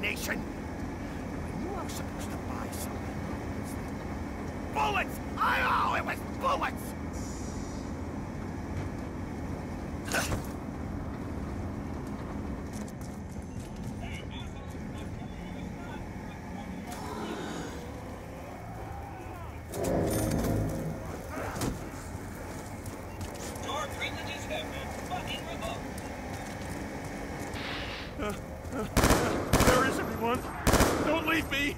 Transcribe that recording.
ration! I I was supposed to buy something. Bullets! I oh, it was bullets! Have Where is everyone? Don't leave me!